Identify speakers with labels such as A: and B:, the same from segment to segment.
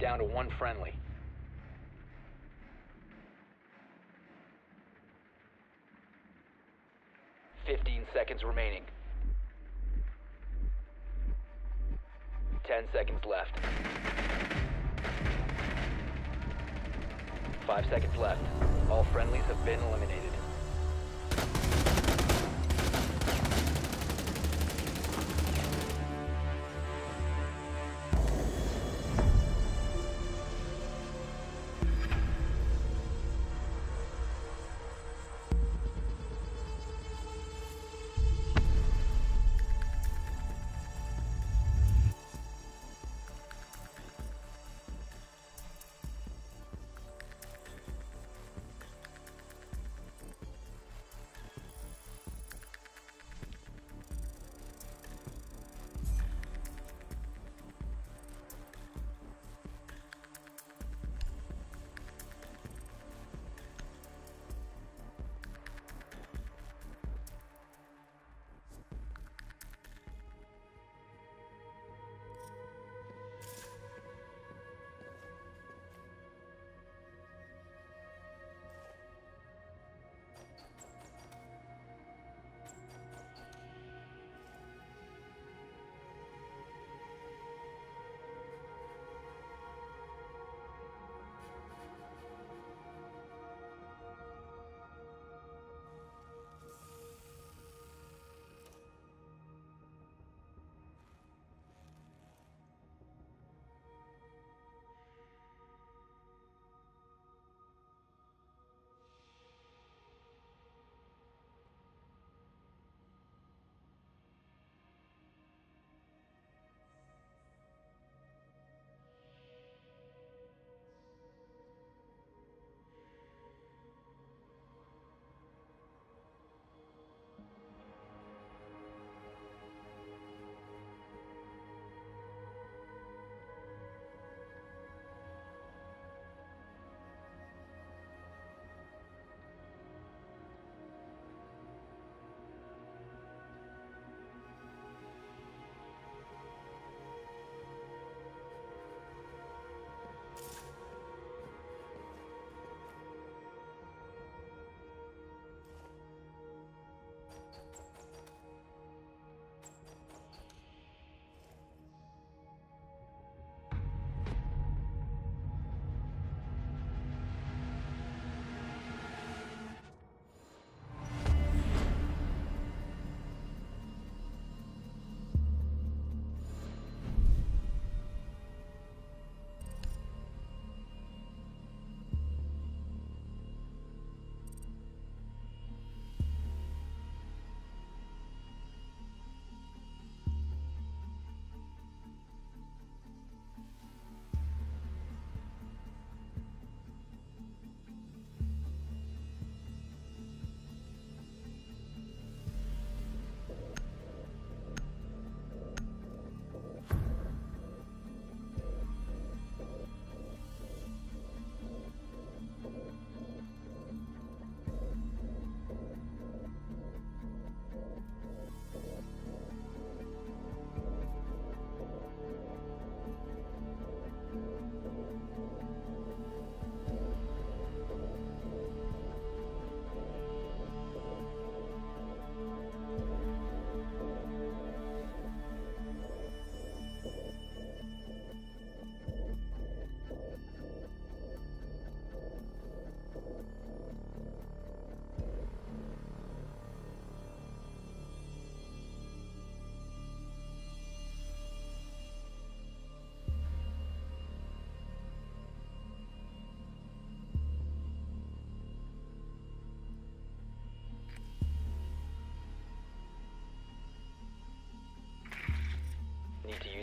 A: Down to one friendly. Fifteen seconds remaining. Ten seconds left. Five seconds left. All friendlies have been eliminated.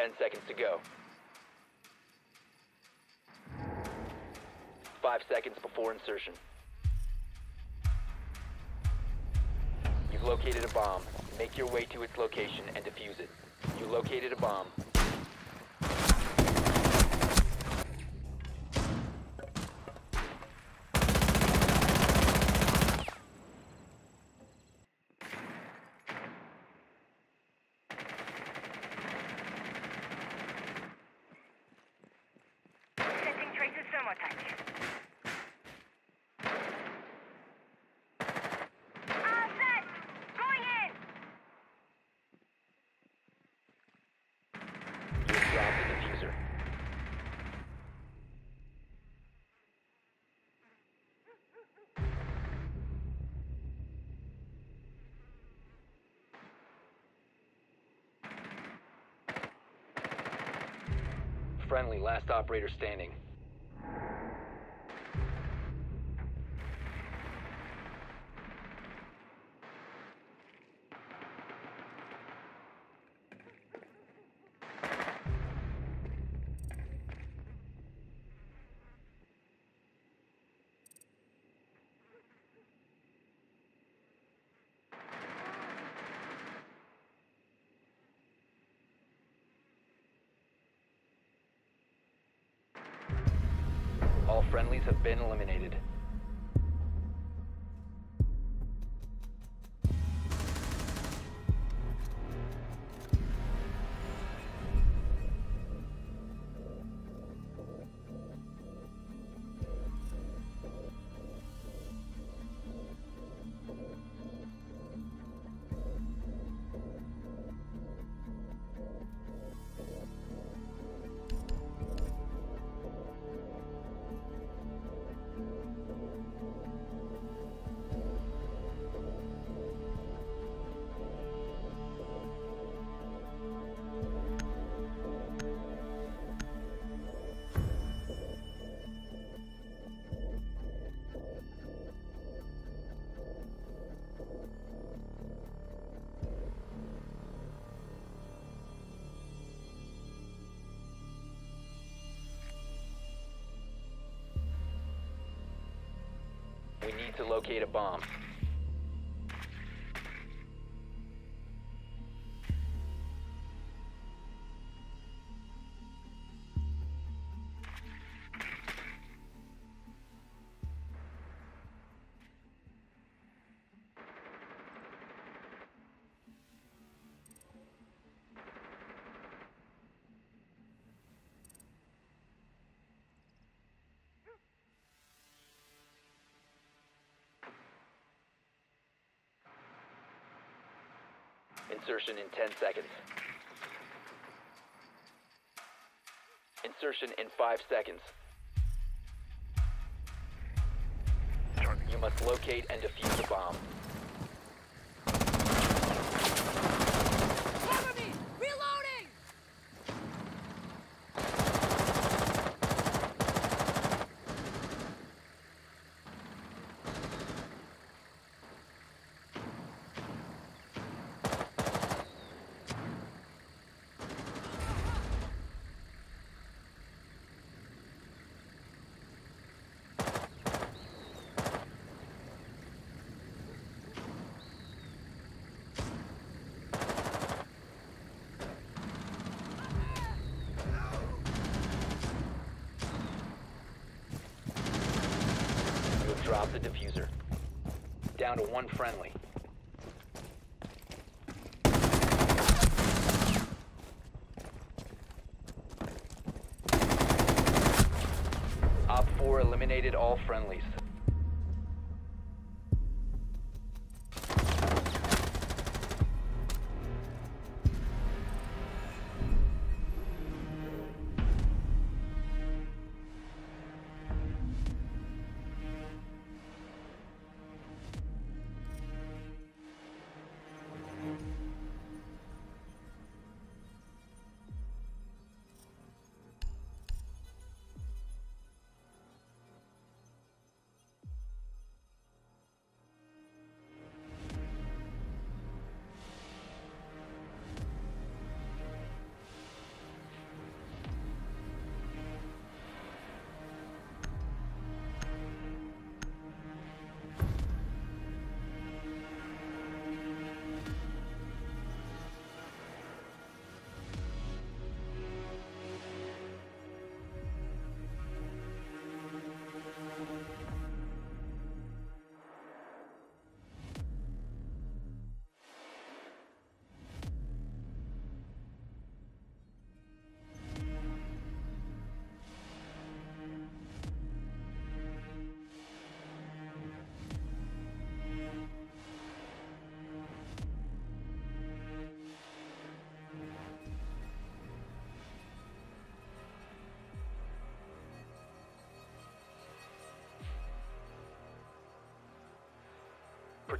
A: Ten seconds to go. Five seconds before insertion. You've located a bomb. Make your way to its location and defuse it. You located a bomb.
B: Setting traces thermotech. All set! Going in!
A: You have dropped the defuser. Friendly, last operator standing. All friendlies have been eliminated. To locate a bomb. Insertion in 10 seconds. Insertion in 5 seconds. You must locate and defuse the bomb. Dropped the defuser. Down to one friendly. Op 4 eliminated all friendlies.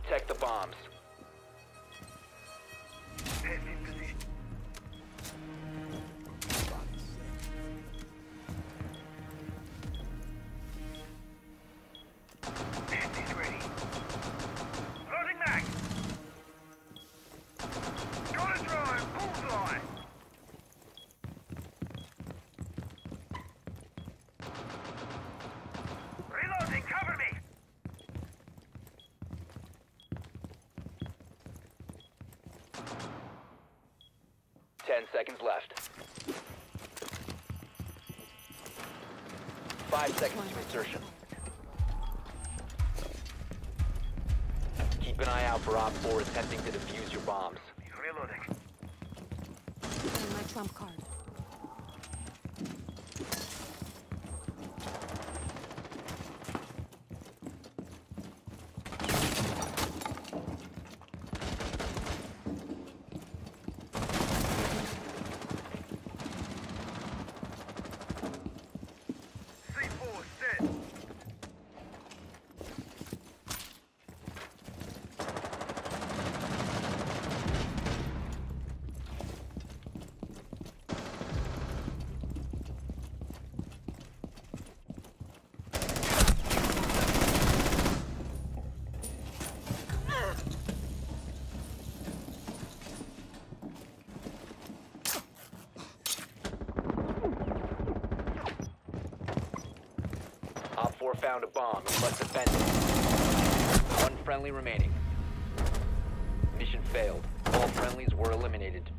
A: Protect the bombs. Seconds left. Five seconds to insertion. Keep an eye out for OpFor attempting to defuse your bombs.
B: Reloading.
C: And my trump card.
A: Found a bomb. You must defend it. One friendly remaining. Mission failed. All friendlies were eliminated.